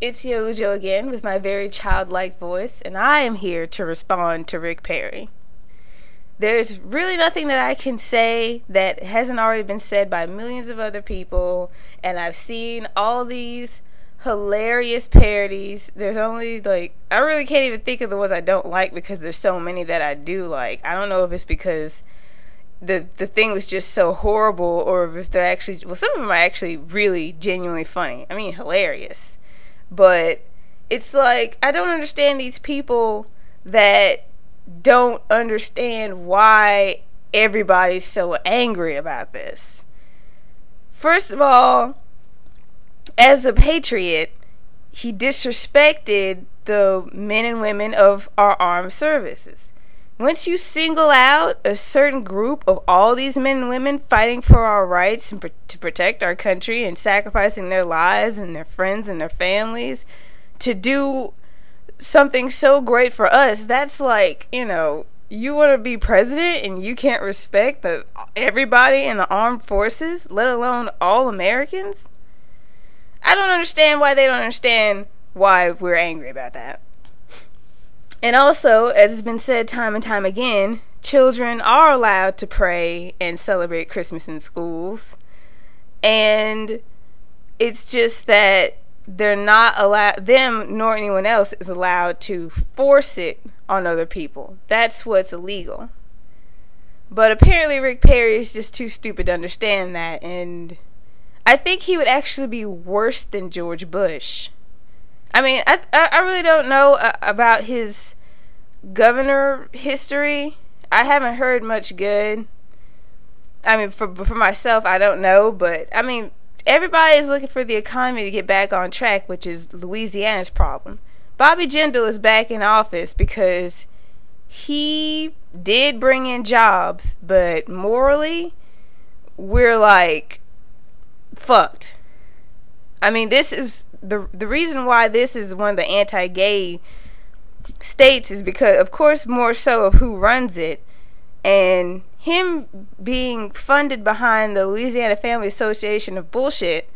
It's Yojo again with my very childlike voice, and I am here to respond to Rick Perry. There's really nothing that I can say that hasn't already been said by millions of other people, and I've seen all these hilarious parodies. There's only like I really can't even think of the ones I don't like because there's so many that I do like. I don't know if it's because the the thing was just so horrible or if they're actually well some of them are actually really genuinely funny. I mean hilarious. But it's like I don't understand these people that don't understand why everybody's so angry about this. First of all, as a patriot, he disrespected the men and women of our armed services. Once you single out a certain group of all these men and women fighting for our rights and to protect our country and sacrificing their lives and their friends and their families to do something so great for us, that's like, you know, you want to be president and you can't respect the everybody in the armed forces, let alone all Americans? I don't understand why they don't understand why we're angry about that. And also, as has been said time and time again, children are allowed to pray and celebrate Christmas in schools. And it's just that they're not allowed, them nor anyone else is allowed to force it on other people. That's what's illegal. But apparently, Rick Perry is just too stupid to understand that. And I think he would actually be worse than George Bush. I mean, I I really don't know uh, about his governor history. I haven't heard much good. I mean, for for myself, I don't know, but I mean, everybody is looking for the economy to get back on track, which is Louisiana's problem. Bobby Jindal is back in office because he did bring in jobs, but morally, we're like fucked. I mean, this is the the reason why this is one of the anti-gay states is because, of course, more so of who runs it, and him being funded behind the Louisiana Family Association of bullshit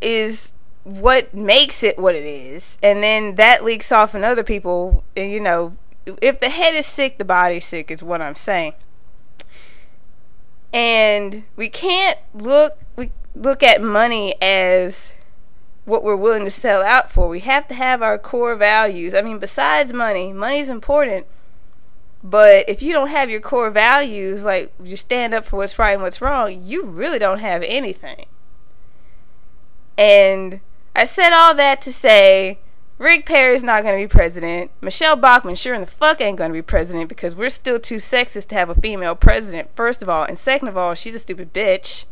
is what makes it what it is, and then that leaks off in other people. And you know, if the head is sick, the body's sick, is what I'm saying. And we can't look we look at money as what we're willing to sell out for. We have to have our core values. I mean, besides money, money's important. But if you don't have your core values, like you stand up for what's right and what's wrong, you really don't have anything. And I said all that to say Rick Perry's not going to be president. Michele Bachmann sure in the fuck ain't going to be president because we're still too sexist to have a female president, first of all. And second of all, she's a stupid bitch.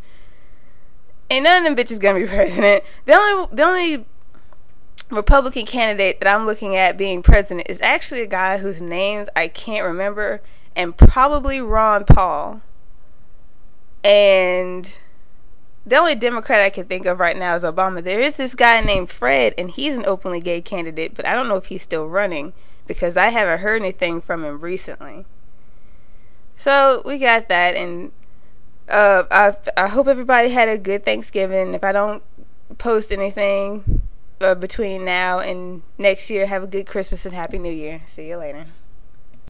Ain't none of them bitches to be president. The only, the only Republican candidate that I'm looking at being president is actually a guy whose names I can't remember, and probably Ron Paul. And the only Democrat I can think of right now is Obama. There is this guy named Fred, and he's an openly gay candidate, but I don't know if he's still running because I haven't heard anything from him recently. So we got that, and uh, I I hope everybody had a good Thanksgiving. If I don't post anything uh, between now and next year, have a good Christmas and Happy New Year. See you later.